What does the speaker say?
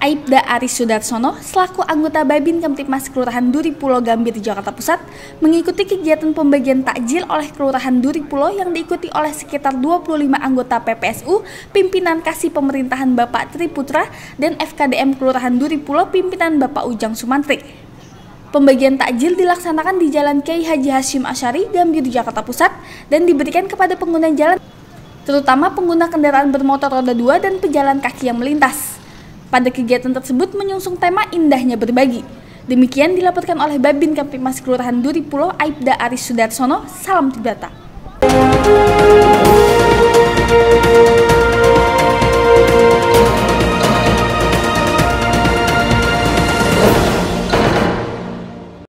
Aibda Aris Sudarsono, selaku anggota Babin Kamtipmas Kelurahan Duri Pulau Gambir, Jakarta Pusat, mengikuti kegiatan pembagian takjil oleh Kelurahan Duri Pulau yang diikuti oleh sekitar 25 anggota PPSU, pimpinan kasih pemerintahan Bapak Tri Putra, dan FKDM Kelurahan Duri Pulau, pimpinan Bapak Ujang Sumantri. Pembagian takjil dilaksanakan di Jalan Kiai Haji Hashim Asyari, Gambir, Jakarta Pusat, dan diberikan kepada pengguna jalan, terutama pengguna kendaraan bermotor roda 2 dan pejalan kaki yang melintas. Pada kegiatan tersebut menyungsung tema indahnya berbagi. Demikian dilaporkan oleh Babin Kamtipmas Kelurahan Duri Pulau Aibda Aris Sudarsono, Salam Tibata.